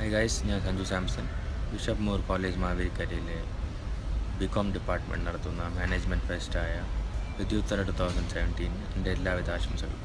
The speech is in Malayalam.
ഹായ് ഗൈസ് ഞാൻ Sanju Samson. Bishop Moore college മാവേലിക്കരയിലെ BCom department നടത്തുന്ന മാനേജ്മെന്റ് ഫെസ്റ്റായ വിദ്യുത്തര ടു തൗസൻഡ് സെവന്റീൻ എന്റെ എല്ലാവിധ ആശംസകളും.